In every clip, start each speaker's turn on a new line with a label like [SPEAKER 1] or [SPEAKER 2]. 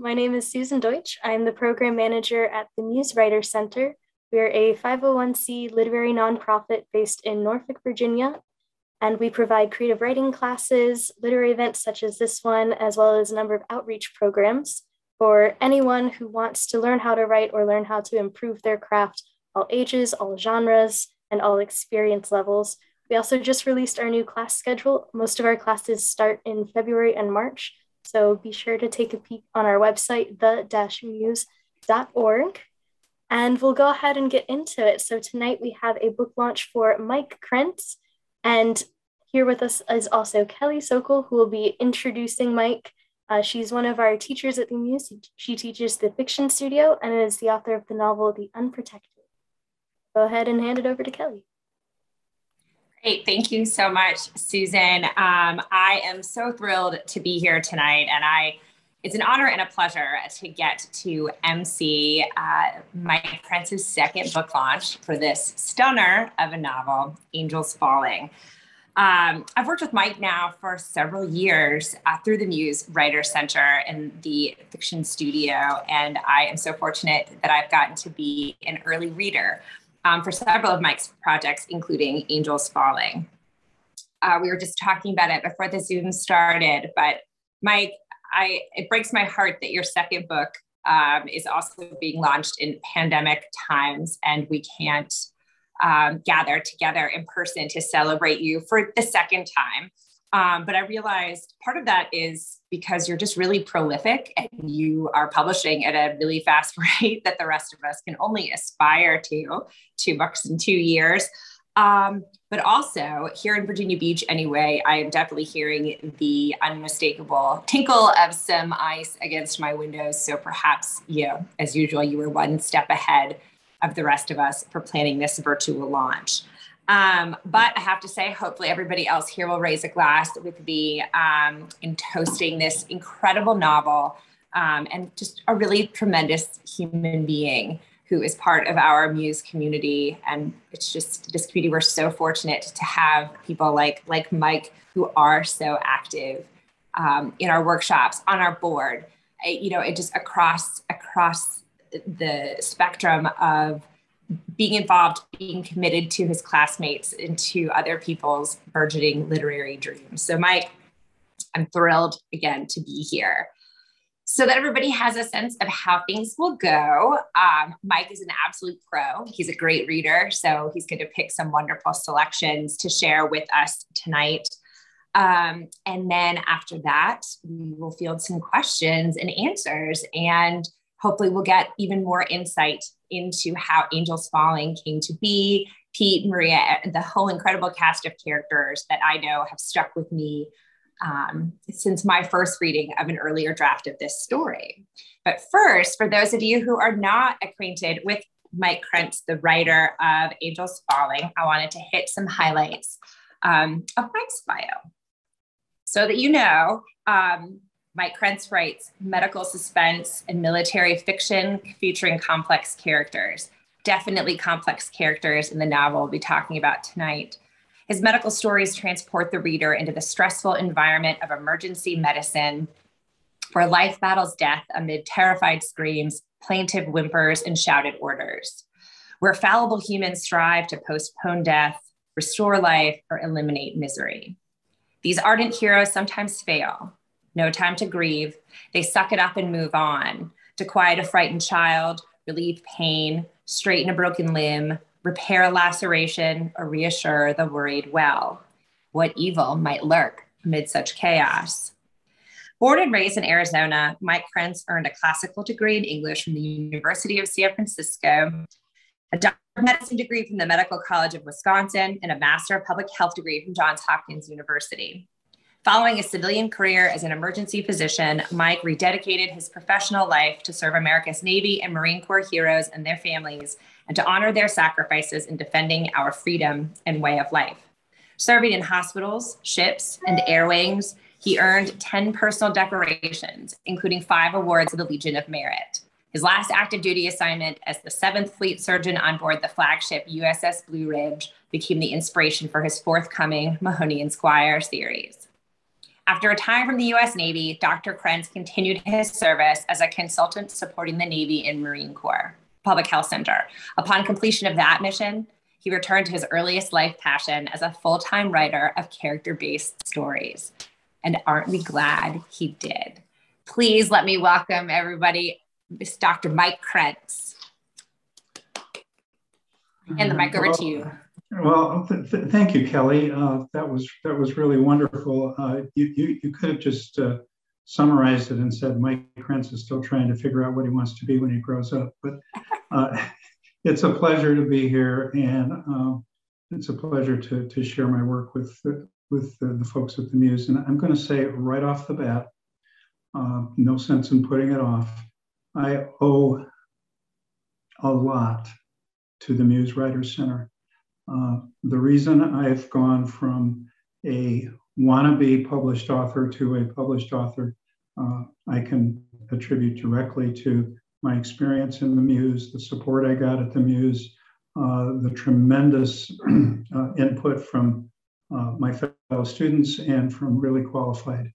[SPEAKER 1] My name is Susan Deutsch. I'm the program manager at the Muse Writer Center. We're a 501c literary nonprofit based in Norfolk, Virginia, and we provide creative writing classes, literary events such as this one, as well as a number of outreach programs for anyone who wants to learn how to write or learn how to improve their craft, all ages, all genres, and all experience levels. We also just released our new class schedule. Most of our classes start in February and March, so be sure to take a peek on our website, the-muse.org. And we'll go ahead and get into it. So tonight we have a book launch for Mike Krentz. And here with us is also Kelly Sokol, who will be introducing Mike. Uh, she's one of our teachers at the Muse. She teaches the fiction studio and is the author of the novel The Unprotected. Go ahead and hand it over to Kelly.
[SPEAKER 2] Great. Thank you so much, Susan. Um, I am so thrilled to be here tonight, and I it's an honor and a pleasure to get to MC uh, Mike Krentz's second book launch for this stunner of a novel, Angels Falling. Um, I've worked with Mike now for several years uh, through the Muse Writer Center and the fiction studio, and I am so fortunate that I've gotten to be an early reader um, for several of Mike's projects, including Angels Falling. Uh, we were just talking about it before the Zoom started, but Mike, I it breaks my heart that your second book um, is also being launched in pandemic times, and we can't um, gather together in person to celebrate you for the second time. Um, but I realized part of that is because you're just really prolific and you are publishing at a really fast rate that the rest of us can only aspire to two books in two years. Um, but also here in Virginia Beach, anyway, I am definitely hearing the unmistakable tinkle of some ice against my windows. So perhaps, you know, as usual, you were one step ahead of the rest of us for planning this virtual launch. Um, but I have to say, hopefully, everybody else here will raise a glass with me um, in toasting this incredible novel um, and just a really tremendous human being who is part of our Muse community. And it's just this community, we're so fortunate to have people like, like Mike who are so active um, in our workshops, on our board, you know, it just across across the spectrum of being involved, being committed to his classmates and to other people's burgeoning literary dreams. So, Mike, I'm thrilled again to be here. So that everybody has a sense of how things will go. Um, Mike is an absolute pro. He's a great reader. So he's going to pick some wonderful selections to share with us tonight. Um, and then after that, we will field some questions and answers. And hopefully we'll get even more insight into how Angels Falling came to be. Pete, Maria, the whole incredible cast of characters that I know have stuck with me um, since my first reading of an earlier draft of this story. But first, for those of you who are not acquainted with Mike Krentz, the writer of Angels Falling, I wanted to hit some highlights um, of Mike's bio. So that you know, um, Mike Krentz writes medical suspense and military fiction featuring complex characters. Definitely complex characters in the novel we'll be talking about tonight. His medical stories transport the reader into the stressful environment of emergency medicine, where life battles death amid terrified screams, plaintive whimpers, and shouted orders, where fallible humans strive to postpone death, restore life, or eliminate misery. These ardent heroes sometimes fail, no time to grieve. They suck it up and move on to quiet a frightened child, relieve pain, straighten a broken limb, repair a laceration, or reassure the worried well. What evil might lurk amid such chaos? Born and raised in Arizona, Mike Krentz earned a classical degree in English from the University of San Francisco, a doctor of medicine degree from the Medical College of Wisconsin, and a master of public health degree from Johns Hopkins University. Following a civilian career as an emergency physician, Mike rededicated his professional life to serve America's Navy and Marine Corps heroes and their families and to honor their sacrifices in defending our freedom and way of life. Serving in hospitals, ships, and air wings, he earned 10 personal decorations, including five awards of the Legion of Merit. His last active duty assignment as the 7th Fleet Surgeon on board the flagship USS Blue Ridge became the inspiration for his forthcoming Mahoney and Squire series. After retiring from the US Navy, Dr. Krentz continued his service as a consultant supporting the Navy in Marine Corps Public Health Center. Upon completion of that mission, he returned to his earliest life passion as a full time writer of character based stories. And aren't we glad he did? Please let me welcome everybody, Miss Dr. Mike Krentz. And the mic over to you.
[SPEAKER 3] Well, th th thank you, Kelly. Uh, that was that was really wonderful. Uh, you, you, you could have just uh, summarized it and said Mike Krentz is still trying to figure out what he wants to be when he grows up. But uh, it's a pleasure to be here, and uh, it's a pleasure to to share my work with with the, the folks at the Muse. And I'm going to say right off the bat, uh, no sense in putting it off. I owe a lot to the Muse Writers Center. Uh, the reason I've gone from a wannabe published author to a published author, uh, I can attribute directly to my experience in the Muse, the support I got at the Muse, uh, the tremendous uh, input from uh, my fellow students and from really qualified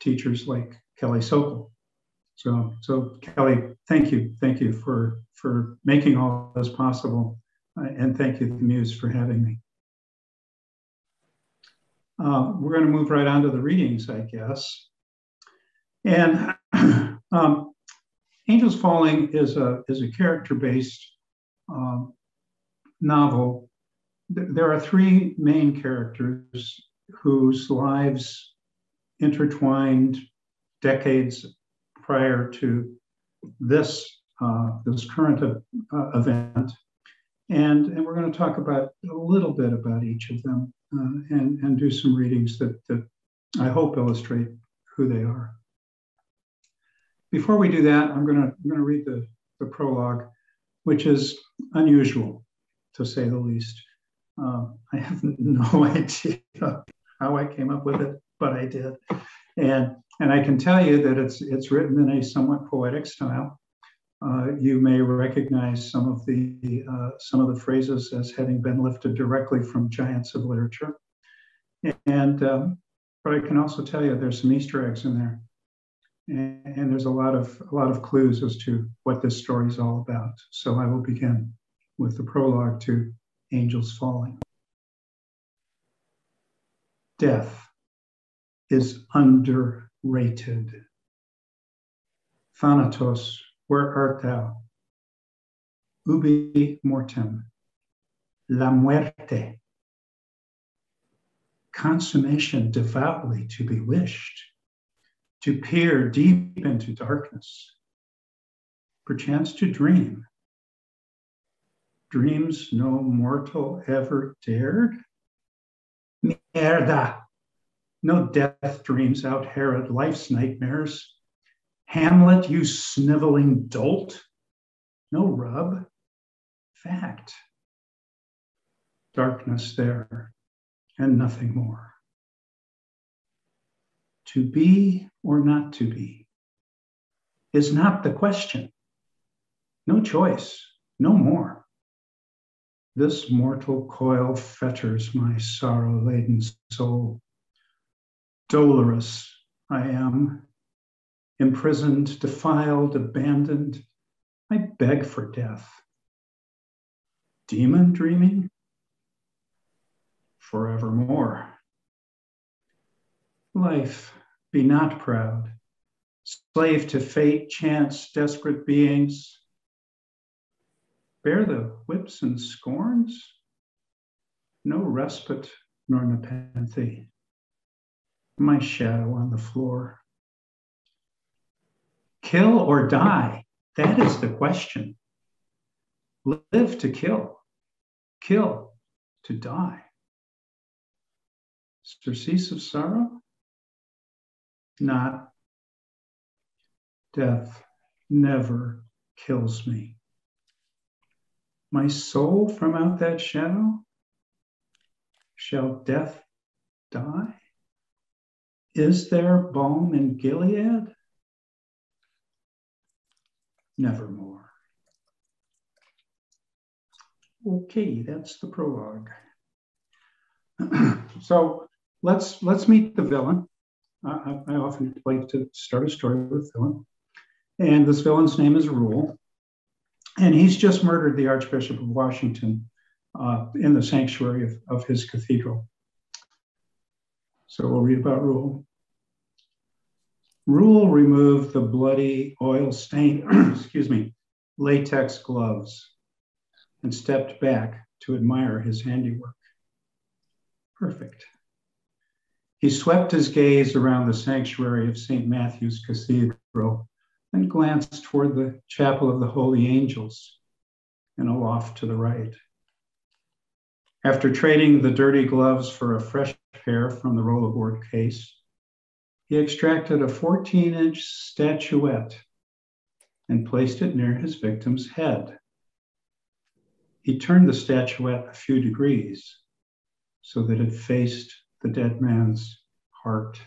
[SPEAKER 3] teachers like Kelly Sokol. So, so Kelly, thank you, thank you for for making all this possible. And thank you, the Muse, for having me. Uh, we're going to move right on to the readings, I guess. And um, Angels Falling is a, is a character-based um, novel. There are three main characters whose lives intertwined decades prior to this, uh, this current uh, event. And, and we're going to talk about a little bit about each of them uh, and, and do some readings that, that I hope illustrate who they are. Before we do that, I'm going to, I'm going to read the, the prologue, which is unusual to say the least. Uh, I have no idea how I came up with it, but I did. And, and I can tell you that it's, it's written in a somewhat poetic style. Uh, you may recognize some of the uh, some of the phrases as having been lifted directly from giants of literature, and um, but I can also tell you there's some Easter eggs in there, and, and there's a lot of a lot of clues as to what this story is all about. So I will begin with the prologue to Angels Falling. Death is underrated. Thanatos where art thou? Ubi mortem, la muerte. Consummation devoutly to be wished, to peer deep into darkness, perchance to dream. Dreams no mortal ever dared? Mierda! No death dreams out Herod life's nightmares Hamlet, you sniveling dolt. No rub. Fact. Darkness there and nothing more. To be or not to be is not the question. No choice, no more. This mortal coil fetters my sorrow laden soul. Dolorous I am, imprisoned, defiled, abandoned. I beg for death. Demon dreaming? Forevermore. Life, be not proud. Slave to fate, chance, desperate beings. Bear the whips and scorns? No respite nor nepenthe. My shadow on the floor. Kill or die? That is the question. Live to kill, kill to die. Surcease of sorrow? Not. Death never kills me. My soul from out that shadow? Shall death die? Is there balm in Gilead? Nevermore. Okay, that's the prologue. so let's let's meet the villain. I, I often like to start a story with villain, and this villain's name is Rule, and he's just murdered the Archbishop of Washington uh, in the sanctuary of, of his cathedral. So we'll read about Rule. Rule removed the bloody oil stained, excuse me, latex gloves and stepped back to admire his handiwork. Perfect. He swept his gaze around the sanctuary of St. Matthew's Cathedral and glanced toward the Chapel of the Holy Angels and aloft to the right. After trading the dirty gloves for a fresh pair from the rollerboard case, he extracted a 14 inch statuette and placed it near his victim's head. He turned the statuette a few degrees so that it faced the dead man's heart.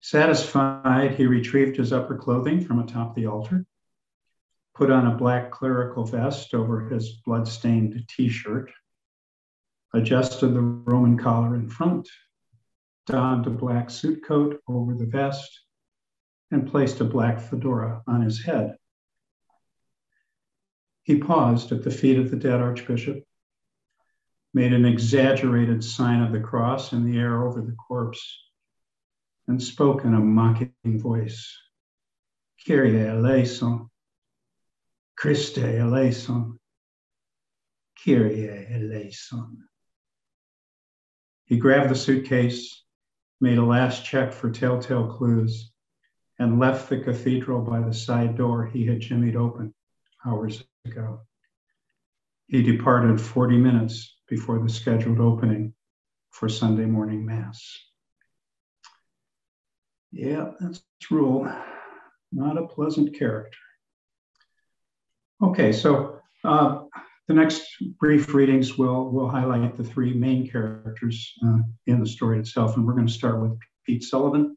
[SPEAKER 3] Satisfied, he retrieved his upper clothing from atop the altar, put on a black clerical vest over his blood-stained t-shirt, adjusted the Roman collar in front, donned a black suit coat over the vest, and placed a black fedora on his head. He paused at the feet of the dead archbishop, made an exaggerated sign of the cross in the air over the corpse, and spoke in a mocking voice Kyrie eleison, Christe eleison, Kyrie eleison. He grabbed the suitcase, made a last check for telltale clues, and left the cathedral by the side door he had jimmied open hours ago. He departed 40 minutes before the scheduled opening for Sunday morning Mass. Yeah, that's Rule. Not a pleasant character. Okay, so uh, the next brief readings will, will highlight the three main characters uh, in the story itself. And we're going to start with Pete Sullivan,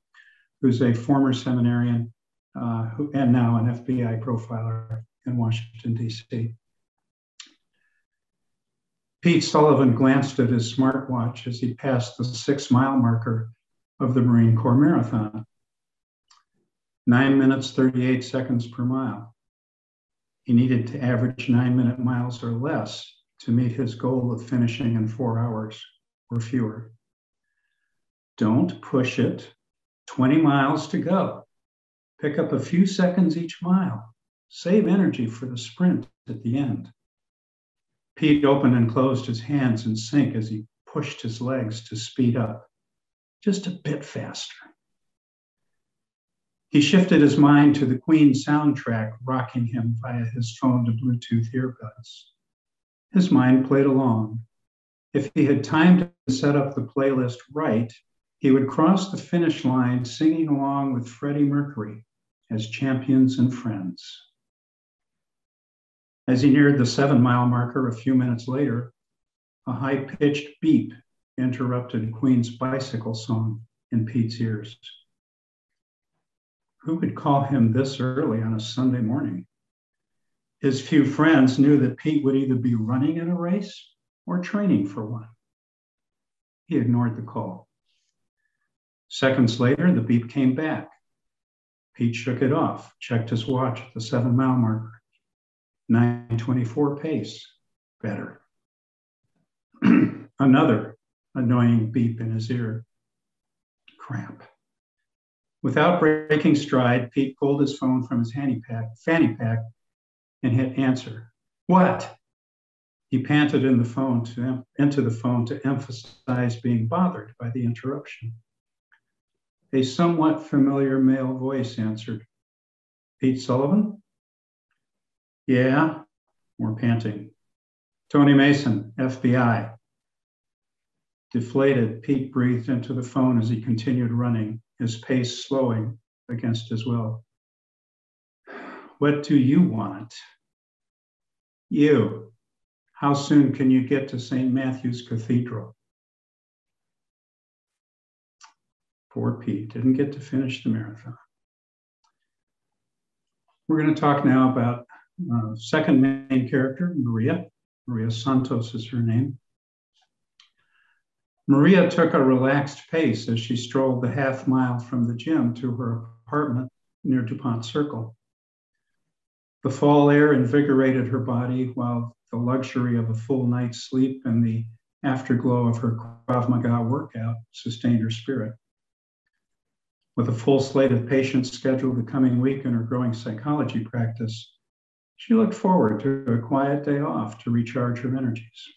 [SPEAKER 3] who's a former seminarian uh, who, and now an FBI profiler in Washington, D.C. Pete Sullivan glanced at his smartwatch as he passed the six mile marker of the Marine Corps Marathon. Nine minutes, 38 seconds per mile. He needed to average nine minute miles or less to meet his goal of finishing in four hours or fewer. Don't push it. 20 miles to go. Pick up a few seconds each mile. Save energy for the sprint at the end. Pete opened and closed his hands in sync as he pushed his legs to speed up just a bit faster. He shifted his mind to the Queen soundtrack, rocking him via his phone to Bluetooth earbuds. His mind played along. If he had time to set up the playlist right, he would cross the finish line singing along with Freddie Mercury as champions and friends. As he neared the seven mile marker a few minutes later, a high pitched beep interrupted Queen's bicycle song in Pete's ears. Who would call him this early on a Sunday morning? His few friends knew that Pete would either be running in a race or training for one. He ignored the call. Seconds later, the beep came back. Pete shook it off, checked his watch at the seven mile marker. 924 pace, better. Another annoying beep in his ear. Cramp. Without breaking stride, Pete pulled his phone from his fanny pack, fanny pack and hit answer. What? He panted in the phone to, into the phone to emphasize being bothered by the interruption. A somewhat familiar male voice answered, Pete Sullivan? Yeah, more panting. Tony Mason, FBI. Deflated, Pete breathed into the phone as he continued running, his pace slowing against his will. What do you want? You. How soon can you get to St. Matthew's Cathedral? Poor Pete didn't get to finish the marathon. We're going to talk now about uh, second main character, Maria. Maria Santos is her name. Maria took a relaxed pace as she strolled the half mile from the gym to her apartment near DuPont Circle. The fall air invigorated her body while the luxury of a full night's sleep and the afterglow of her Krav Maga workout sustained her spirit. With a full slate of patients scheduled the coming week in her growing psychology practice, she looked forward to a quiet day off to recharge her energies.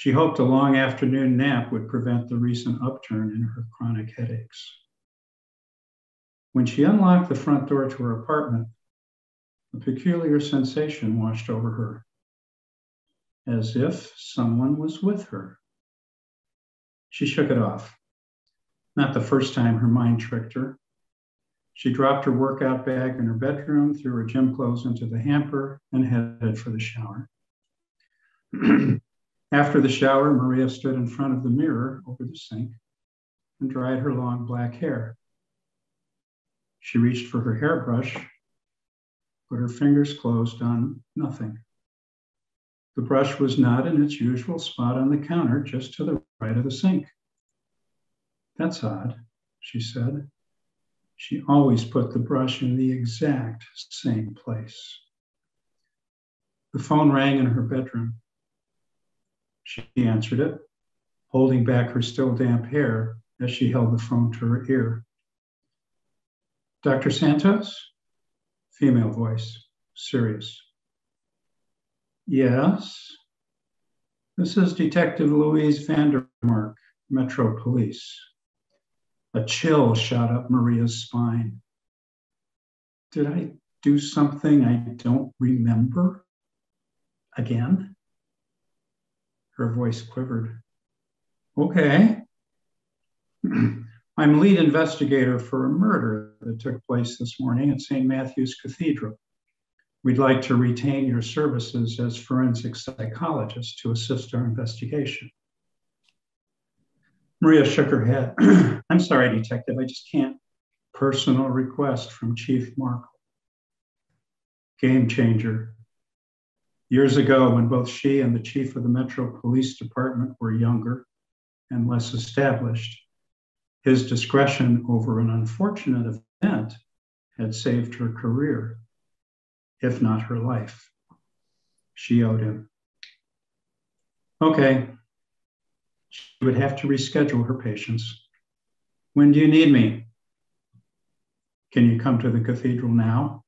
[SPEAKER 3] She hoped a long afternoon nap would prevent the recent upturn in her chronic headaches. When she unlocked the front door to her apartment, a peculiar sensation washed over her, as if someone was with her. She shook it off. Not the first time her mind tricked her. She dropped her workout bag in her bedroom, threw her gym clothes into the hamper, and headed for the shower. After the shower, Maria stood in front of the mirror over the sink and dried her long black hair. She reached for her hairbrush, but her fingers closed on nothing. The brush was not in its usual spot on the counter, just to the right of the sink. That's odd, she said. She always put the brush in the exact same place. The phone rang in her bedroom. She answered it, holding back her still damp hair as she held the phone to her ear. Dr. Santos? Female voice, serious. Yes. This is Detective Louise Vandermark, Metro Police. A chill shot up Maria's spine. Did I do something I don't remember? Again? Her voice quivered. Okay. I'm lead investigator for a murder that took place this morning at St. Matthew's Cathedral. We'd like to retain your services as forensic psychologist to assist our investigation. Maria shook her head. I'm sorry, detective, I just can't. Personal request from Chief Markle. Game changer. Years ago, when both she and the chief of the Metro Police Department were younger and less established, his discretion over an unfortunate event had saved her career, if not her life. She owed him. Okay. She would have to reschedule her patients. When do you need me? Can you come to the cathedral now?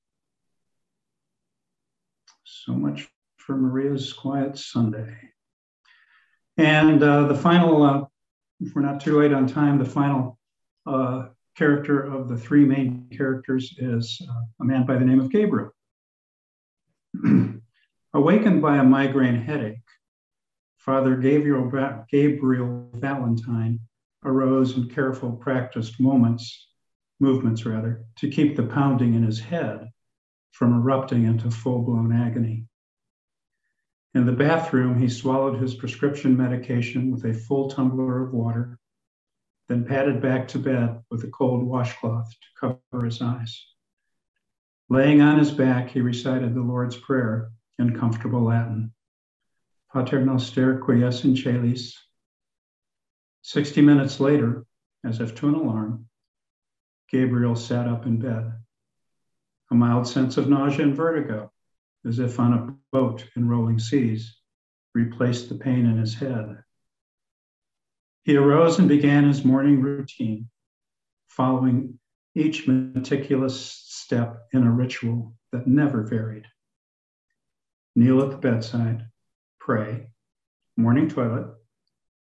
[SPEAKER 3] So much for Maria's Quiet Sunday. And uh, the final uh, if we're not too late on time, the final uh, character of the three main characters is uh, a man by the name of Gabriel. Awakened by a migraine headache, Father Gabriel, Gabriel Valentine arose in careful practiced moments, movements rather, to keep the pounding in his head from erupting into full-blown agony. In the bathroom, he swallowed his prescription medication with a full tumbler of water, then padded back to bed with a cold washcloth to cover his eyes. Laying on his back, he recited the Lord's Prayer in comfortable Latin. Pater noster quies in celis. Sixty minutes later, as if to an alarm, Gabriel sat up in bed. A mild sense of nausea and vertigo as if on a boat in rolling seas, replaced the pain in his head. He arose and began his morning routine, following each meticulous step in a ritual that never varied. Kneel at the bedside, pray, morning toilet,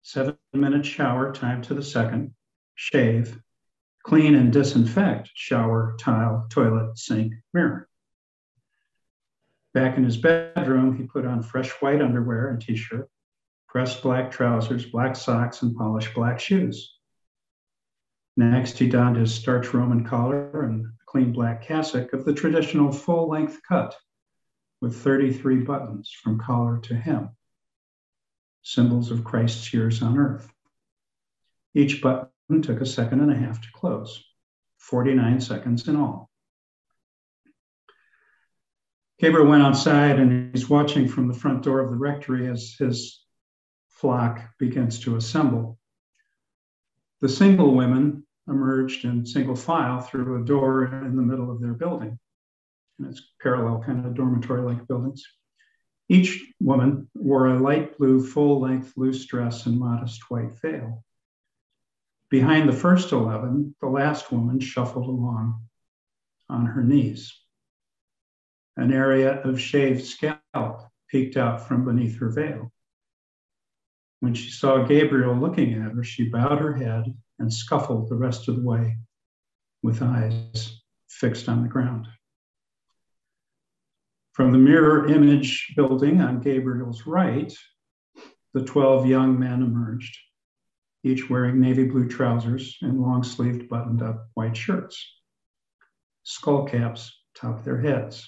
[SPEAKER 3] seven minute shower, time to the second, shave, clean and disinfect shower, tile, toilet, sink, mirror. Back in his bedroom, he put on fresh white underwear and t shirt, pressed black trousers, black socks, and polished black shoes. Next, he donned his starch Roman collar and clean black cassock of the traditional full length cut with 33 buttons from collar to hem, symbols of Christ's years on earth. Each button took a second and a half to close, 49 seconds in all. Gabriel went outside and he's watching from the front door of the rectory as his flock begins to assemble. The single women emerged in single file through a door in the middle of their building. And it's parallel kind of dormitory like buildings. Each woman wore a light blue full length loose dress and modest white veil. Behind the first 11, the last woman shuffled along on her knees. An area of shaved scalp peeked out from beneath her veil. When she saw Gabriel looking at her, she bowed her head and scuffled the rest of the way with eyes fixed on the ground. From the mirror image building on Gabriel's right, the 12 young men emerged, each wearing navy blue trousers and long sleeved buttoned up white shirts. Skull caps topped their heads.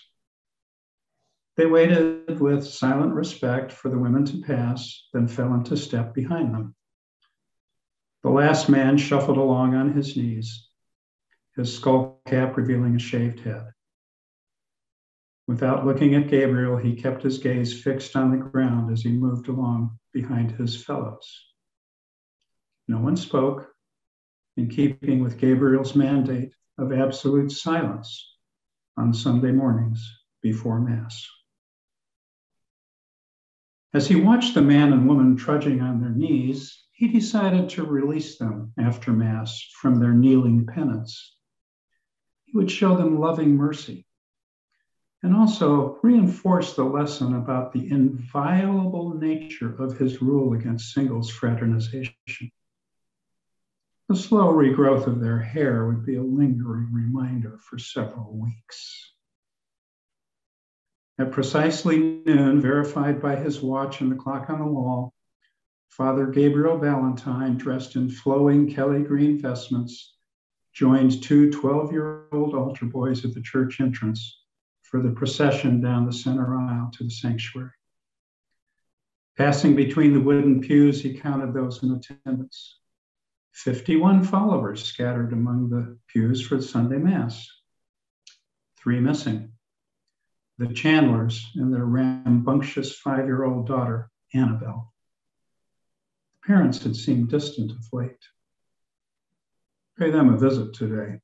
[SPEAKER 3] They waited with silent respect for the women to pass, then fell into step behind them. The last man shuffled along on his knees, his skull cap revealing a shaved head. Without looking at Gabriel, he kept his gaze fixed on the ground as he moved along behind his fellows. No one spoke, in keeping with Gabriel's mandate of absolute silence on Sunday mornings before Mass. As he watched the man and woman trudging on their knees, he decided to release them after Mass from their kneeling penance. He would show them loving mercy and also reinforce the lesson about the inviolable nature of his rule against singles fraternization. The slow regrowth of their hair would be a lingering reminder for several weeks. At precisely noon, verified by his watch and the clock on the wall, Father Gabriel Valentine, dressed in flowing Kelly green vestments, joined two 12 year old altar boys at the church entrance for the procession down the center aisle to the sanctuary. Passing between the wooden pews, he counted those in attendance. 51 followers scattered among the pews for the Sunday Mass, three missing the Chandlers and their rambunctious five year old daughter, Annabelle. The parents had seemed distant of late. Pay them a visit today.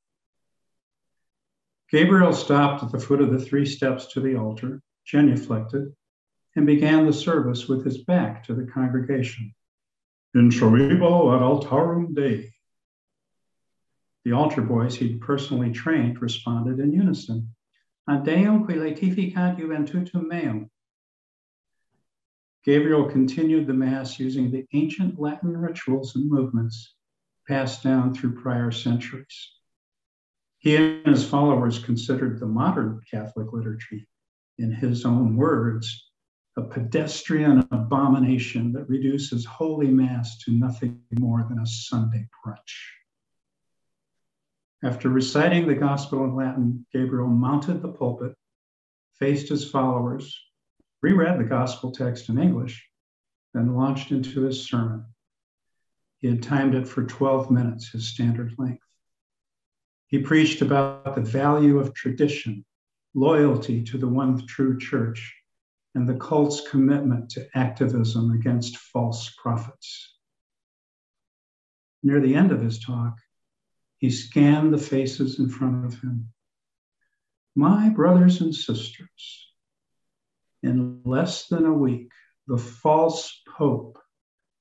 [SPEAKER 3] Gabriel stopped at the foot of the three steps to the altar, genuflected, and began the service with his back to the congregation. In troibo ad altarum Dei. The altar boys he'd personally trained responded in unison Deum qui laetificat juventutum meum. Gabriel continued the Mass using the ancient Latin rituals and movements passed down through prior centuries. He and his followers considered the modern Catholic liturgy, in his own words, a pedestrian abomination that reduces Holy Mass to nothing more than a Sunday brunch. After reciting the gospel in Latin, Gabriel mounted the pulpit, faced his followers, reread the gospel text in English, then launched into his sermon. He had timed it for 12 minutes, his standard length. He preached about the value of tradition, loyalty to the one true church, and the cult's commitment to activism against false prophets. Near the end of his talk, he scanned the faces in front of him. My brothers and sisters, in less than a week, the false pope,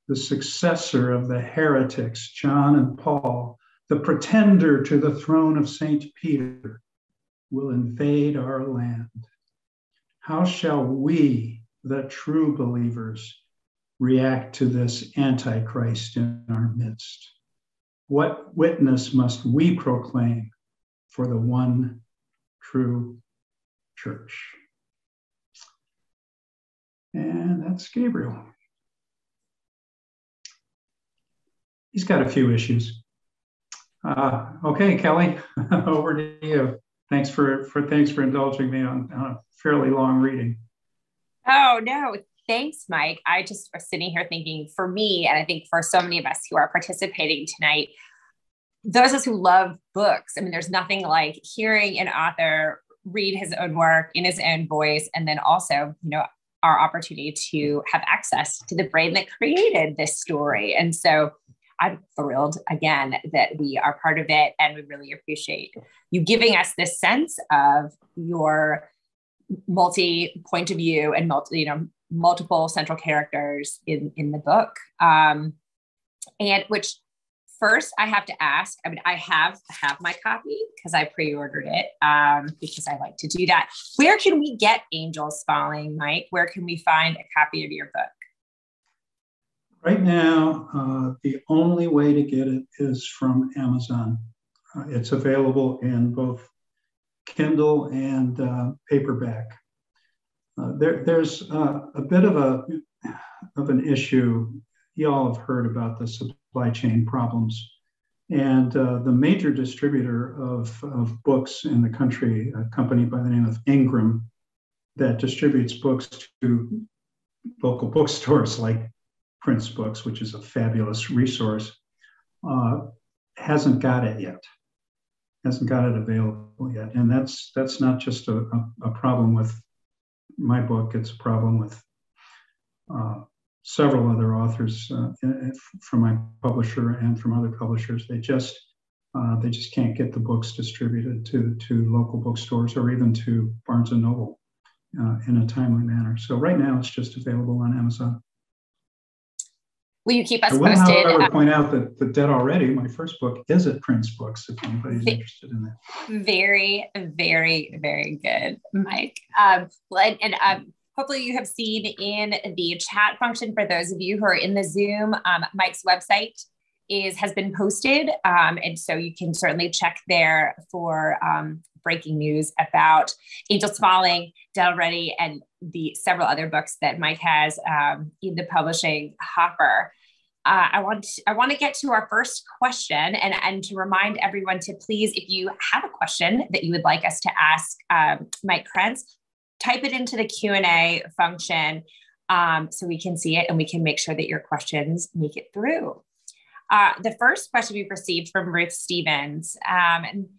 [SPEAKER 3] the successor of the heretics, John and Paul, the pretender to the throne of St. Peter, will invade our land. How shall we, the true believers, react to this Antichrist in our midst? What witness must we proclaim for the one true church? And that's Gabriel. He's got a few issues. Uh, okay, Kelly, over to you. Thanks for, for thanks for indulging me on, on a fairly long reading.
[SPEAKER 2] Oh no, thanks, Mike. I just was sitting here thinking for me, and I think for so many of us who are participating tonight, those of us who love books, I mean, there's nothing like hearing an author read his own work in his own voice. And then also, you know, our opportunity to have access to the brain that created this story. And so I'm thrilled again that we are part of it. And we really appreciate you giving us this sense of your multi point of view and multi, you know, multiple central characters in, in the book. Um, and which first I have to ask, I mean, I have have my copy because I pre-ordered it um, because I like to do that. Where can we get Angels Falling, Mike? Where can we find a copy of your book?
[SPEAKER 3] Right now, uh, the only way to get it is from Amazon. Uh, it's available in both Kindle and uh, paperback. Uh, there, there's uh, a bit of a of an issue. You all have heard about the supply chain problems, and uh, the major distributor of, of books in the country, a company by the name of Ingram, that distributes books to local bookstores like Prince Books, which is a fabulous resource, uh, hasn't got it yet. Hasn't got it available yet, and that's that's not just a, a, a problem with my book. It's a problem with uh, several other authors uh, from my publisher and from other publishers. They just uh, they just can't get the books distributed to to local bookstores or even to Barnes and Noble uh, in a timely manner. So right now, it's just available on Amazon.
[SPEAKER 2] Will you keep us posted?
[SPEAKER 3] I will,
[SPEAKER 2] posted?
[SPEAKER 3] However, point out that the Dead Already, my first book, is at Prince Books. If anybody's interested in that.
[SPEAKER 2] Very, very, very good, Mike. Um, and, and um, hopefully you have seen in the chat function for those of you who are in the Zoom, um, Mike's website is has been posted, um, and so you can certainly check there for um, breaking news about Angels Falling, Dead Already, and the several other books that Mike has um, in the publishing hopper. Uh, I want to, I want to get to our first question and, and to remind everyone to please, if you have a question that you would like us to ask um, Mike Krentz, type it into the Q&A function um, so we can see it and we can make sure that your questions make it through. Uh, the first question we've received from Ruth Stevens, um, and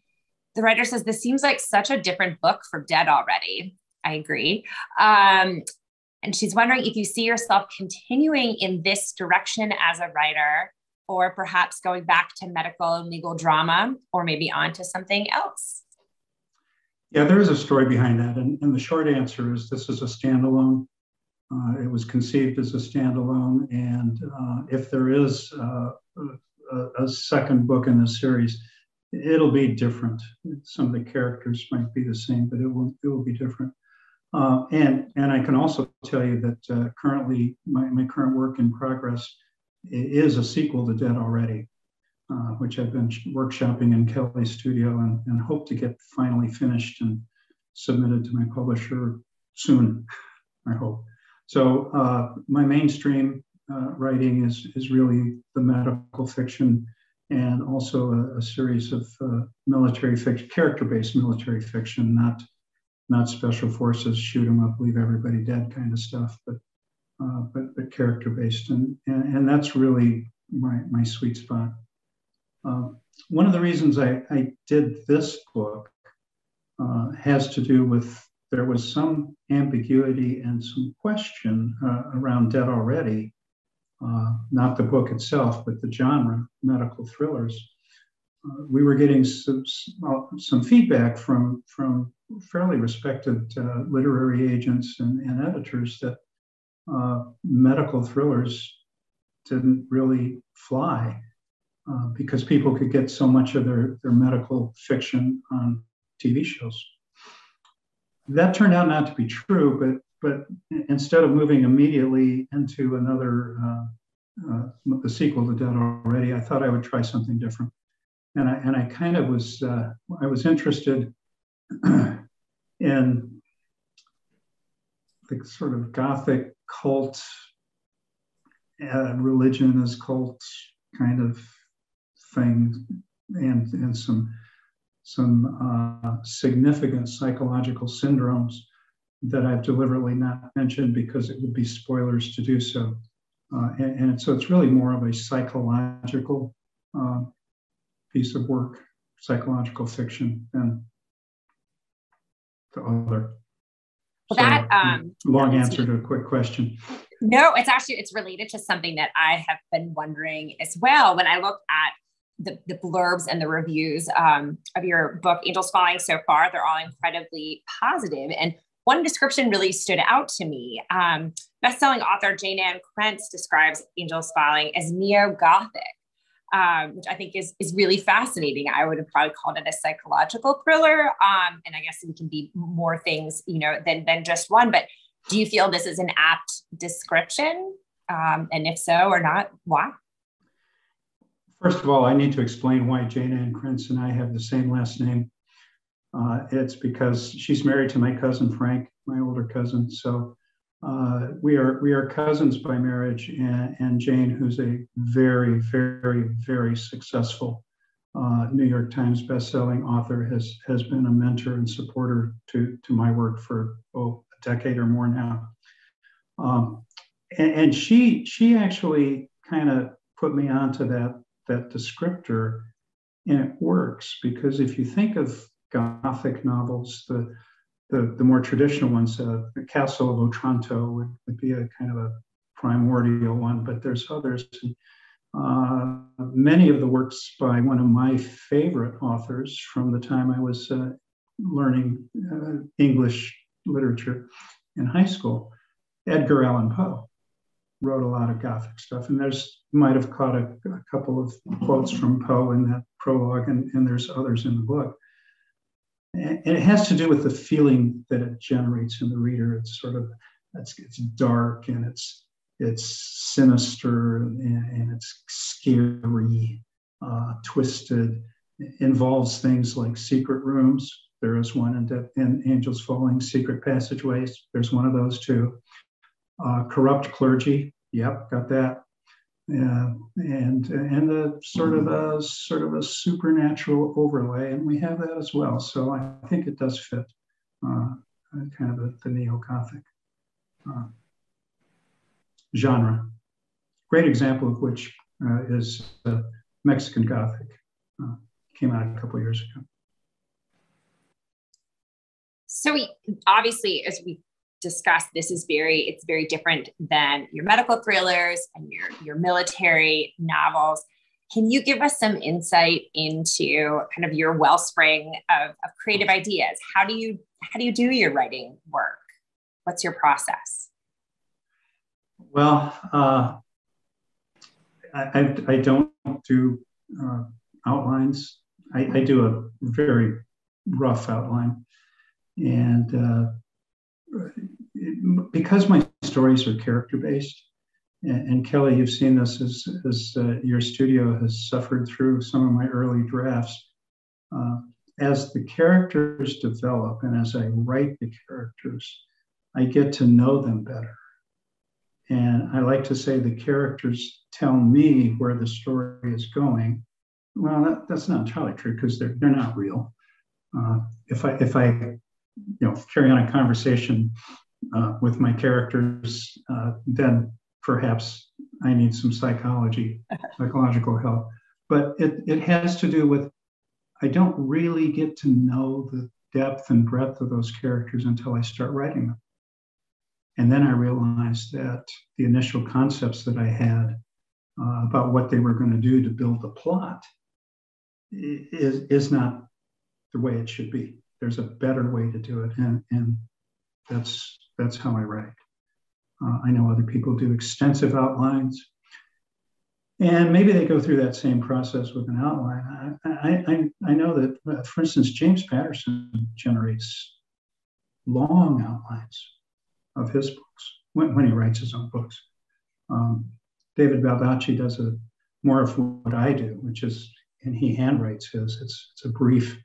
[SPEAKER 2] the writer says, this seems like such a different book for Dead Already. I agree. Um, and she's wondering if you see yourself continuing in this direction as a writer, or perhaps going back to medical and legal drama, or maybe on to something else.
[SPEAKER 3] Yeah, there is a story behind that. And, and the short answer is this is a standalone. Uh, it was conceived as a standalone. And uh, if there is uh, a, a, second book in the series, it'll be different. Some of the characters might be the same, but it will, it will be different. Uh, and, and I can also tell you that uh, currently my, my current work in progress is a sequel to Dead Already, uh, which I've been workshopping in Kelly's studio and, and hope to get finally finished and submitted to my publisher soon, I hope. So uh, my mainstream uh, writing is, is really the medical fiction and also a, a series of uh, military fiction, character-based military fiction, not not special forces, shoot them up, leave everybody dead kind of stuff, but uh, but, but character based, and, and, and that's really my my sweet spot. Uh, one of the reasons I, I did this book uh, has to do with there was some ambiguity and some question uh, around Dead Already, uh, not the book itself, but the genre, medical thrillers. Uh, we were getting some, some feedback from, from fairly respected uh, literary agents and, and editors that uh, medical thrillers didn't really fly uh, because people could get so much of their, their medical fiction on TV shows. That turned out not to be true, but but instead of moving immediately into another uh, uh, the sequel to Dead Already, I thought I would try something different, and I and I kind of was uh, I was interested in the sort of Gothic cult, uh, religion as cult kind of thing, and and some some uh, significant psychological syndromes that I've deliberately not mentioned because it would be spoilers to do so. Uh, and, and, so it's really more of a psychological uh, piece of work, psychological fiction than the other.
[SPEAKER 2] Well, that um,
[SPEAKER 3] long answer to a quick question.
[SPEAKER 2] No, it's actually it's related to something that I have been wondering as well. When I look at the, the blurbs and the reviews um, of your book, Angels Falling, so far, they're all incredibly positive. And one description really stood out to me. Um, best-selling author Jayne Ann Krentz describes Angels Falling as neo-Gothic, um, which I think is is really fascinating. I would have probably called it a psychological thriller, um, and I guess it can be more things, you know, than than just one. But do you feel this is an apt description? Um, and if so or not, why?
[SPEAKER 3] First of all, I need to explain why Jayne Ann Krentz and I have the same last name. Uh, it's because she's married to my cousin Frank, my older cousin. So uh, we are we are cousins by marriage, and, and, Jayne, who's a very, very, very successful uh, New York Times bestselling author, has has been a mentor and supporter to to my work for oh, a decade or more now. Um, and, and she she actually kind of put me onto that that descriptor, and it works because if you think of Gothic novels, the the, the more traditional ones, uh, the Castle of Otranto would, would be a kind of a primordial one, but there's others. Uh, many of the works by one of my favorite authors from the time I was uh, learning uh, English literature in high school, Edgar Allan Poe wrote a lot of Gothic stuff. And there's might have caught a, a couple of quotes from Poe in that prologue, and, and there's others in the book. And it has to do with the feeling that it generates in the reader. It's sort of it's, it's dark and it's it's sinister and, and it's scary, uh, twisted. It involves things like secret rooms. There is one in, in Angels Falling, secret passageways. There's one of those too. Uh, corrupt clergy. Yep, got that. Uh, and and a sort of a sort of a supernatural overlay, and we have that as well. So I think it does fit uh, kind of the, the neo-Gothic uh, genre. Great example of which uh, is Mexican Gothic. Uh, came out a couple years ago.
[SPEAKER 2] So we obviously, as we discussed, this is very, it's very different than your medical thrillers and your, your military novels. Can you give us some insight into kind of your wellspring of, of creative ideas? How do you how do you do your writing work? What's your process?
[SPEAKER 3] Well, uh, I, I, don't do uh, outlines. I, I, do a very rough outline, and uh, because my stories are character based, and, and, Kelly, you've seen this as, as uh, your studio has suffered through some of my early drafts. Uh, as the characters develop and as I write the characters, I get to know them better. And I like to say the characters tell me where the story is going. Well, that, that's not entirely true because they're, they're not real. Uh, if I if I you know carry on a conversation uh, with my characters, uh, then perhaps I need some psychology, psychological help. But it, it has to do with I don't really get to know the depth and breadth of those characters until I start writing them. And then I realized that the initial concepts that I had uh, about what they were going to do to build the plot is, is not the way it should be there's a better way to do it, and and that's that's how I write. Uh, I know other people do extensive outlines, and maybe they go through that same process with an outline. I I, I know that, uh, for instance, James Patterson generates long outlines of his books when, when he writes his own books. Um, David Baldacci does a more of what I do, which is, and he handwrites his. It's it's a brief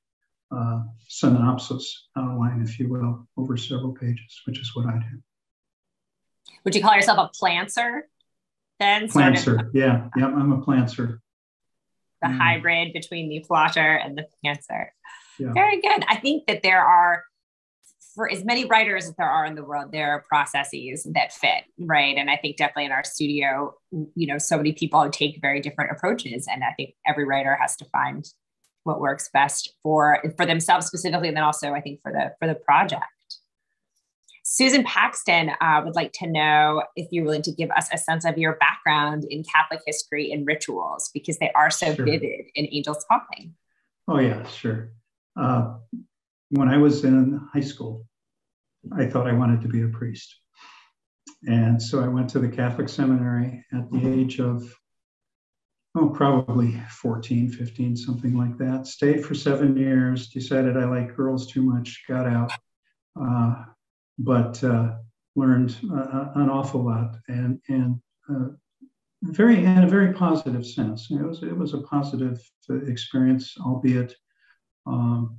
[SPEAKER 3] uh, synopsis outline, if you will, over several pages, which is what I do.
[SPEAKER 2] Would you call yourself a plantser? Then
[SPEAKER 3] plantser, sort of, yeah, yeah, I'm a plantser.
[SPEAKER 2] The mm. hybrid between the plotter and the pantser. Yeah. Very good. I think that there are for as many writers as there are in the world, there are processes that fit, right? And I think definitely in our studio, you know, so many people take very different approaches, and I think every writer has to find what works best for for themselves specifically and then also i think for the for the project Susan Paxton uh, would like to know if you're willing to give us a sense of your background in Catholic history and rituals because they are so sure. vivid in Angels Falling.
[SPEAKER 3] Oh, yeah, sure. Uh, when I was in high school, I thought I wanted to be a priest. And so I went to the Catholic seminary at the age of, oh, probably 14, 15, something like that. Stayed for seven years, decided I liked girls too much, got out. Uh, but uh, learned uh, an awful lot and and uh, very in a very positive sense. It was it was a positive experience, albeit um,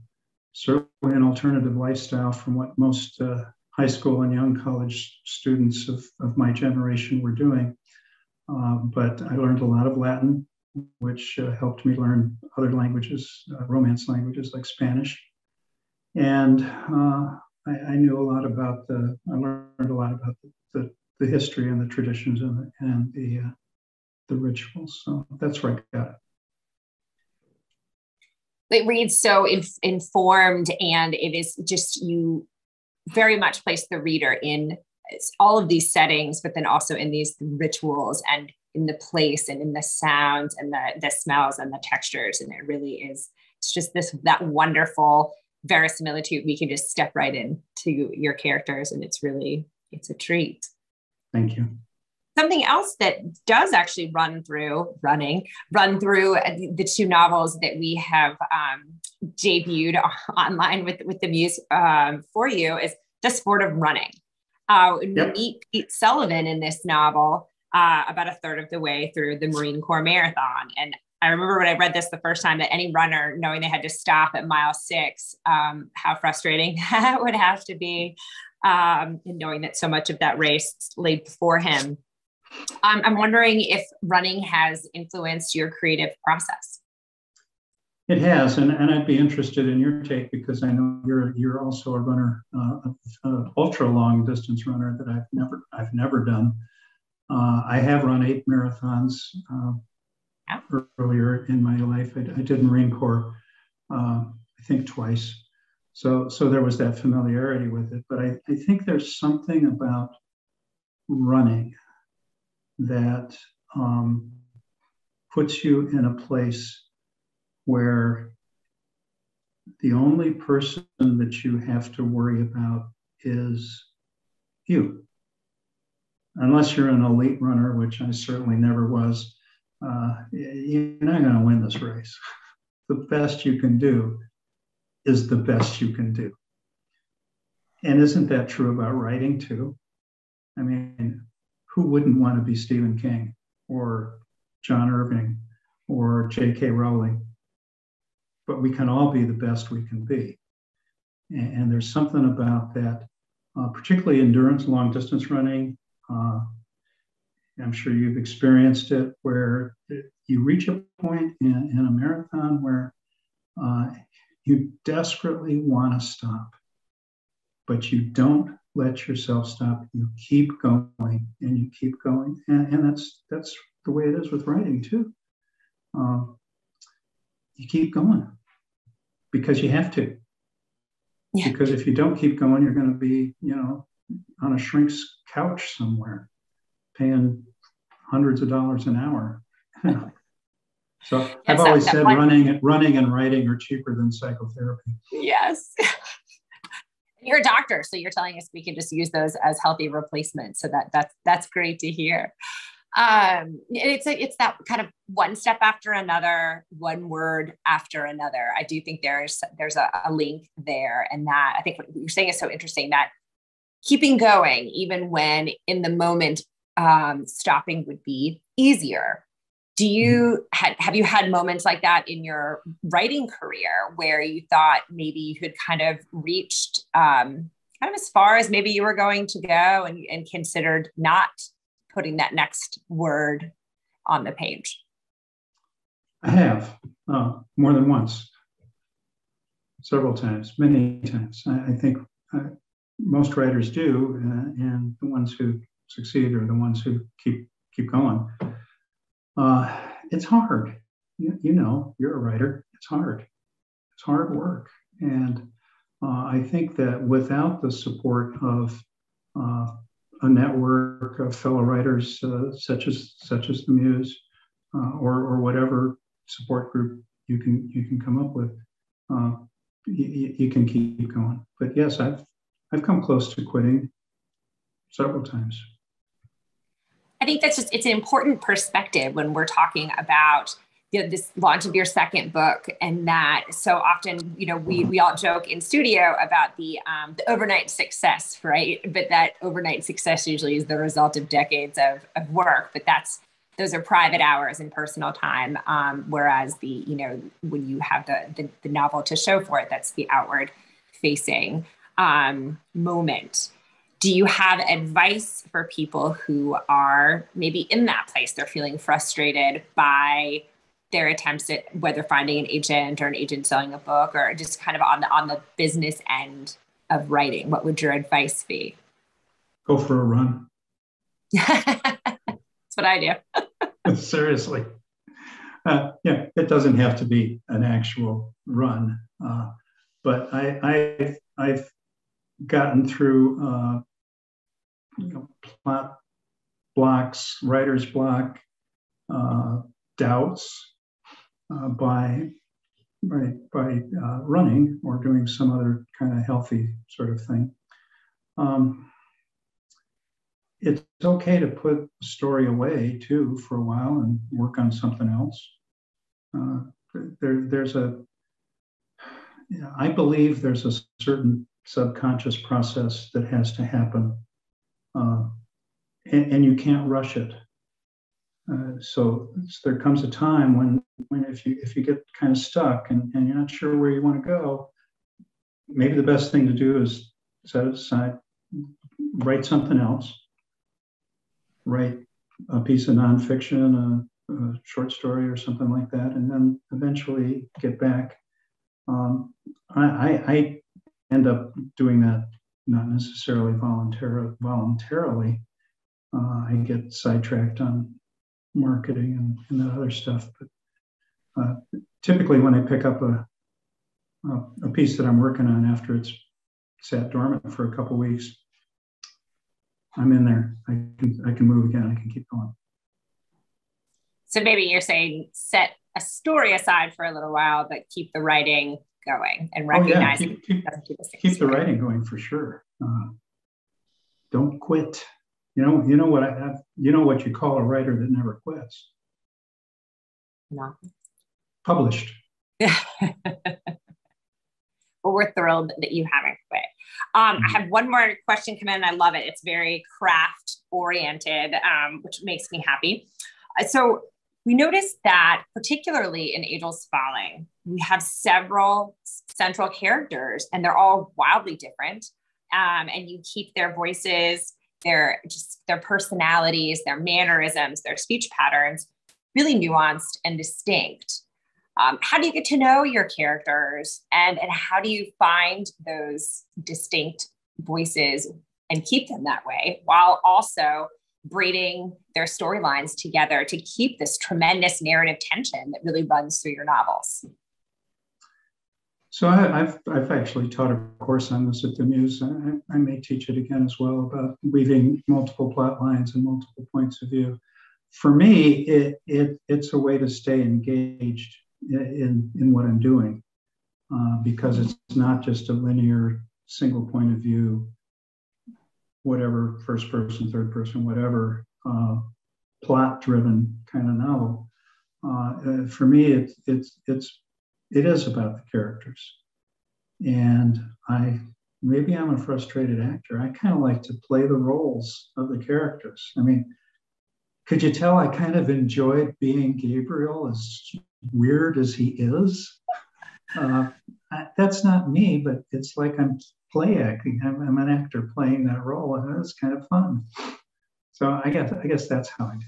[SPEAKER 3] certainly an alternative lifestyle from what most uh, high school and young college students of, of my generation were doing. Uh, but I learned a lot of Latin, which uh, helped me learn other languages, Romance languages like Spanish. And I, I, knew a lot about the, I learned a lot about the, the, the history and the traditions and the, and the, uh, the rituals. So that's where I got it.
[SPEAKER 2] It reads so inf- informed, and it is just you very much place the reader in all of these settings, but then also in these rituals and in the place and in the sounds and the the smells and the textures. And it really is. It's just this that wonderful verisimilitude we can just step right into your characters and it's really it's a treat
[SPEAKER 3] thank you
[SPEAKER 2] something else that does actually run through running run through the two novels that we have um, debuted online with with the muse um, for you is the sport of running uh, yep. meet pete sullivan in this novel uh, about a third of the way through the marine corps marathon and I remember when I read this the first time that any runner, knowing they had to stop at mile six, um, how frustrating that would have to be, um, and knowing that so much of that race laid before him. Um, I'm wondering if running has influenced your creative process.
[SPEAKER 3] It has, and, and I'd be interested in your take because I know you're you're also a runner, uh, an ultra long distance runner that I've never I've never done. Uh, I have run eight marathons. Uh, earlier in my life. I, I did Marine Corps, uh, I think twice. So, so there was that familiarity with it. But I, I think there's something about running that um, puts you in a place where the only person that you have to worry about is you. Unless you're an elite runner, which I certainly never was, uh, you're not going to win this race. The best you can do is the best you can do. And isn't that true about writing too? I mean, who wouldn't want to be Stephen King or John Irving or J.K. Rowling? But we can all be the best we can be. And, and there's something about that, uh, particularly endurance, long distance running, uh, I'm sure you've experienced it, where you reach a point in, in a marathon where uh, you desperately want to stop, but you don't let yourself stop. You keep going and you keep going, and, and that's that's the way it is with writing too. Um, you keep going because you have to. Yeah. Because if you don't keep going, you're going to be, you know, on a shrink's couch somewhere, paying hundreds of dollars an hour. so yes, I've always said running, running and writing are cheaper than psychotherapy.
[SPEAKER 2] Yes. you're a doctor, so you're telling us we can just use those as healthy replacements. So that that's that's great to hear. Um, it's a, it's that kind of one step after another, one word after another. I do think there's there's a, a link there, and that I think what you're saying is so interesting. That keeping going even when in the moment um, stopping would be easier. Do you had, have you had moments like that in your writing career where you thought maybe you had kind of reached um, kind of as far as maybe you were going to go and, and considered not putting that next word on the page?
[SPEAKER 3] I have uh, more than once, several times, many times. I, I think uh, most writers do, uh, and the ones who succeed are the ones who keep keep going. Uh, it's hard. You, you, know, you're a writer. It's hard. It's hard work, and uh, I think that without the support of uh, a network of fellow writers uh, such as such as the Muse uh, or or whatever support group you can you can come up with, uh, you, you can keep going. But yes, I've I've come close to quitting several times.
[SPEAKER 2] I think that's just it's an important perspective when we're talking about know, this launch of your second book and that. So often you know we we all joke in studio about the um, the overnight success right? But that overnight success usually is the result of decades of, of work but that's those are private hours and personal time. Um, whereas the you know when you have the, the, the novel to show for it that's the outward facing um, moment. Do you have advice for people who are maybe in that place? They're feeling frustrated by their attempts at whether finding an agent or an agent selling a book or just kind of on the on the business end of writing what would your advice be?
[SPEAKER 3] Go for a run.
[SPEAKER 2] That's what i do.
[SPEAKER 3] Seriously. Uh, yeah, it doesn't have to be an actual run, uh, but I, I, I've gotten through uh, you know, plot blocks, writer's block, uh, doubts uh, by by, by uh, running or doing some other kind of healthy sort of thing. Um, it's okay to put the story away too for a while and work on something else. Uh, there, there's a, I believe there's a certain subconscious process that has to happen, uh, and, and, you can't rush it. Uh, so there comes a time when, when if you if you get kind of stuck and, and you're not sure where you want to go, maybe the best thing to do is set aside, write something else, write a piece of nonfiction, a, a, short story or something like that, and then eventually get back. Um, I, I, I, end up doing that not necessarily voluntarily. voluntarily. Uh, I get sidetracked on marketing and, and that other stuff. But uh, typically, when I pick up a, a, a piece that I'm working on after it's sat dormant for a couple weeks, I'm in there. I can I can move again. I can keep going.
[SPEAKER 2] So maybe you're saying set a story aside for a little while, but keep the writing going and recognizing
[SPEAKER 3] oh, yeah. keep, keep, keep the writing going for sure. Uh, don't quit. You know, you know what I have. You know what you call a writer that never quits.
[SPEAKER 2] No.
[SPEAKER 3] Published.
[SPEAKER 2] well, we're thrilled that you haven't quit. Um, I mm-hmm. have one more question come in. I love it. It's very craft oriented, um, which makes me happy. Uh, so we noticed that, particularly in Angels Falling, we have several central characters, and they're all wildly different. Um, and you keep their voices, their just their personalities, their mannerisms, their speech patterns really nuanced and distinct um, how do you get to know your characters and, and how do you find those distinct voices and keep them that way while also braiding their storylines together to keep this tremendous narrative tension that really runs through your novels
[SPEAKER 3] so I, have I've actually taught a course on this at the Muse. I, I may teach it again as well about weaving multiple plot lines and multiple points of view. For me, it, it it's a way to stay engaged in, in what I'm doing uh, because it's not just a linear single point of view, whatever, first person, third person, whatever, uh, plot driven kind of novel. Uh, uh, for me, it's, it's, it's, it is about the characters. And I, maybe I'm a frustrated actor. I kind of like to play the roles of the characters. I mean, could you tell I kind of enjoyed being Gabriel as weird as he is. Uh, that's not me, but it's like I'm play acting. I'm, I'm, an actor playing that role, and it's kind of fun. So I guess I guess that's how I do it.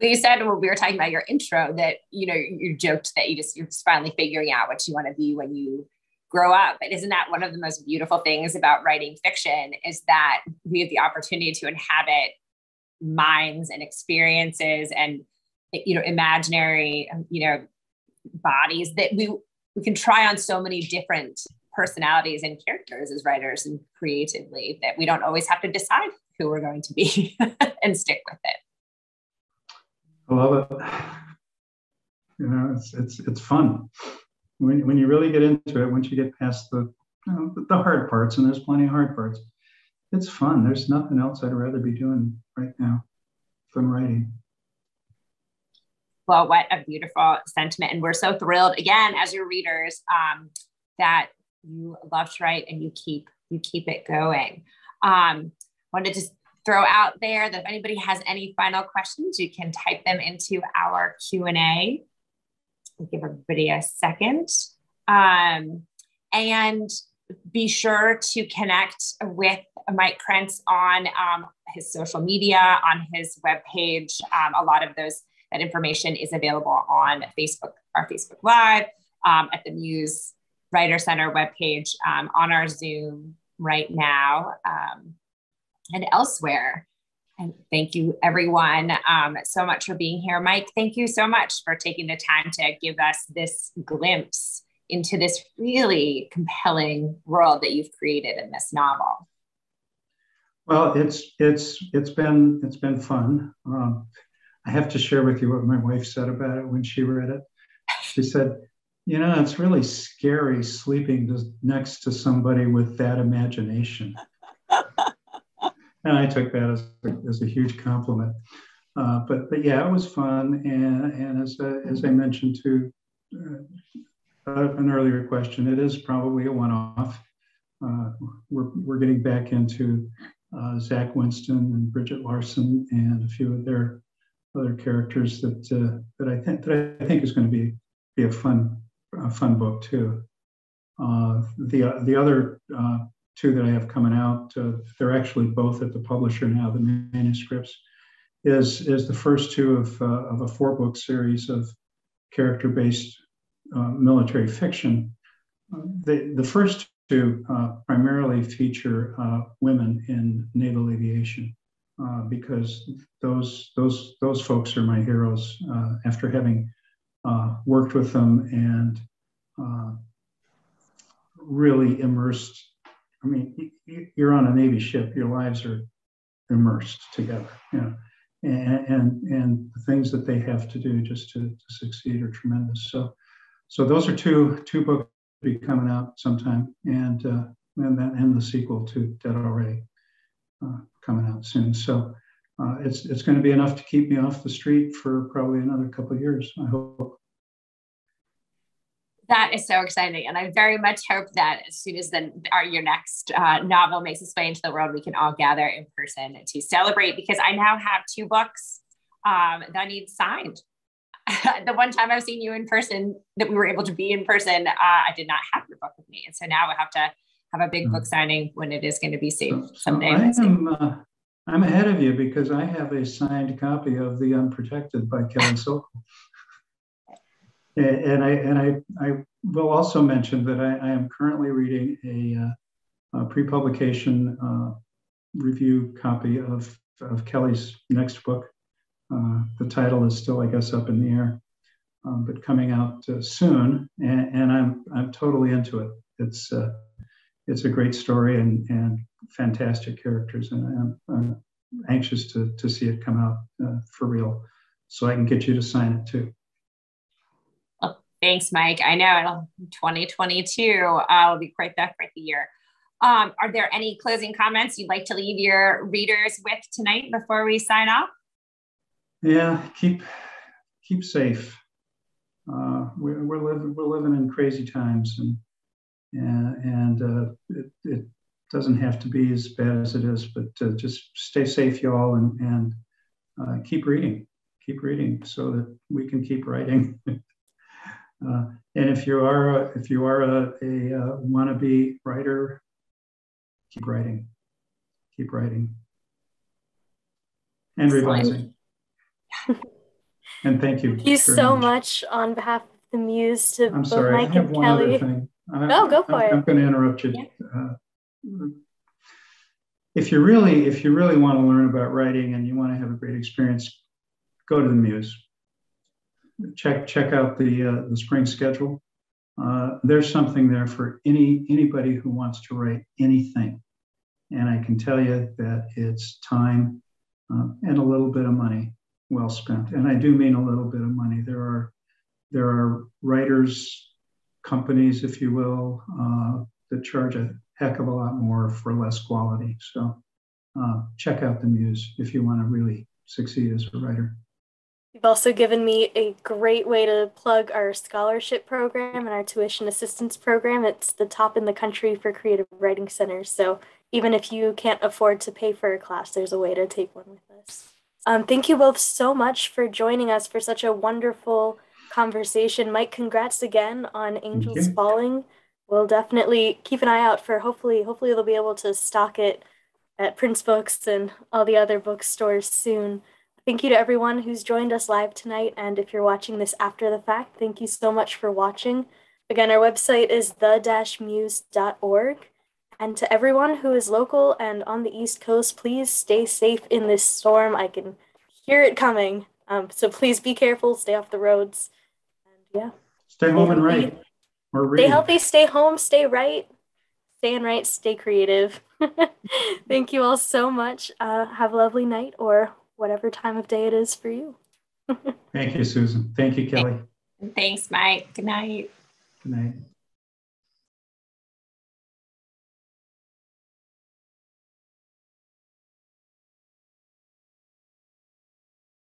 [SPEAKER 2] Well, you said when we were talking about your intro that you know you joked that you just you're just finally figuring out what you want to be when you grow up. But isn't that one of the most beautiful things about writing fiction? Is that we have the opportunity to inhabit minds and experiences and you know imaginary um, you know bodies that we we can try on so many different personalities and characters as writers and creatively that we don't always have to decide who we're going to be and stick with it.
[SPEAKER 3] I love it. You know, it's it's it's fun when when you really get into it. Once you get past the you know, the hard parts, and there's plenty of hard parts, it's fun. There's nothing else I'd rather be doing right now than writing.
[SPEAKER 2] Well, what a beautiful sentiment. And we're so thrilled again as your readers um, that you love to write and you keep you keep it going. Um, wanted to just throw out there that if anybody has any final questions, you can type them into our Q&A. We'll give everybody a second. Um, and be sure to connect with Mike Krentz on um, his social media, on his webpage. Um, a lot of those that information is available on Facebook, our Facebook Live, um, at the Muse Writer Center webpage, um, on our Zoom right now, um, and elsewhere. And thank you, everyone, um, so much for being here. Mike, thank you so much for taking the time to give us this glimpse into this really compelling world that you've created in this novel.
[SPEAKER 3] Well, it's it's it's been it's been fun. Um, I have to share with you what my wife said about it when she read it. She said, "You know, it's really scary sleeping next to somebody with that imagination." and I took that as a, as a huge compliment. Uh, but but yeah, it was fun, and and as uh, as I mentioned to uh, an earlier question, it is probably a one-off. Uh, we're we're getting back into uh, Zach Winston and Bridget Larson and a few of their other characters that uh, that I think that I think is going to be be a fun a fun book too. Uh, the the other uh, two that I have coming out, uh, they're actually both at the publisher now. The manuscripts is is the first two of uh, of a four book series of character based military fiction. the the first two primarily feature women in naval aviation. Uh, because those those those folks are my heroes. Uh, after having uh, worked with them and uh, really immersed, I mean, you're on a Navy ship. Your lives are immersed together, you know, and and, and the things that they have to do just to, to succeed are tremendous. So, so those are two two books be coming out sometime, and uh, and then and the sequel to Dead Already uh, coming out soon. So uh, it's it's going to be enough to keep me off the street for probably another couple of years. I hope.
[SPEAKER 2] That is so exciting, and I very much hope that as soon as the our, your next uh, novel makes its way into the world, we can all gather in person to celebrate. Because I now have two books um, that need signed. the one time I've seen you in person, that we were able to be in person, uh, I did not have your book with me, and so now I have to have a big book mm. signing when it is going to be safe someday.
[SPEAKER 3] So I am, uh, I'm ahead of you because I have a signed copy of The Unprotected by Kelly Sokol. and I and I, I will also mention that I, I am currently reading a, uh, a pre-publication uh, review copy of, of Kelly's next book. Uh, the title is still, I guess, up in the air, um, but coming out uh, soon, and, and, I'm I'm totally into it. It's uh, it's a great story and, and fantastic characters. And I'm, I'm anxious to, to see it come out uh, for real so I can get you to sign it too.
[SPEAKER 2] Well, thanks, Mike. I know it'll 2022 uh, will be quite that quite the year. Um, are there any closing comments you'd like to leave your readers with tonight before we sign off?
[SPEAKER 3] Yeah, keep keep safe. Uh, we're, we're living we're living in crazy times, and and, and uh, it, it, doesn't have to be as bad as it is, but uh, just stay safe, y'all, and, and uh, keep reading, keep reading, so that we can keep writing. Uh, and if you are a, if you are a, a, a wannabe writer, keep writing, keep writing, and revising. and thank you.
[SPEAKER 1] Thank you so much. much on behalf of the Muse to
[SPEAKER 3] I'm
[SPEAKER 1] both
[SPEAKER 3] sorry,
[SPEAKER 1] Mike and Kelly.
[SPEAKER 3] No,
[SPEAKER 1] go for
[SPEAKER 3] I,
[SPEAKER 1] it.
[SPEAKER 3] I'm going to interrupt you. Yeah. Uh, if you really, if you really want to learn about writing and you want to have a great experience, go to the Muse. Check check out the uh, the spring schedule. uh, there's something there for any anybody who wants to write anything. And I can tell you that it's time uh, and a little bit of money well spent. And I do mean a little bit of money. There are there are writers companies, if you will, uh, that charge a heck of a lot more for less quality. So uh, check out the Muse if you want to really succeed as a writer.
[SPEAKER 1] You've also given me a great way to plug our scholarship program and our tuition assistance program. It's the top in the country for creative writing centers. So even if you can't afford to pay for a class, there's a way to take one with us. Um, thank you both so much for joining us for such a wonderful conversation. Mike, congrats again on Angels Falling. We'll definitely keep an eye out for hopefully, hopefully they'll be able to stock it at Prince Books and all the other bookstores soon. Thank you to everyone who's joined us live tonight. And if you're watching this after the fact, thank you so much for watching. Again, our website is the-muse.org. And to everyone who is local and on the East Coast, please stay safe in this storm. I can hear it coming. Um, so please be careful, stay off the roads. And yeah.
[SPEAKER 3] Stay home and write.
[SPEAKER 1] Or read. Stay healthy, stay home, stay right. Stay and write, stay creative. Thank you all so much. Uh, have a lovely night or whatever time of day it is for you.
[SPEAKER 3] Thank you, Susan. Thank you, Kelly.
[SPEAKER 2] Thanks, Mike. Good night.
[SPEAKER 3] Good night.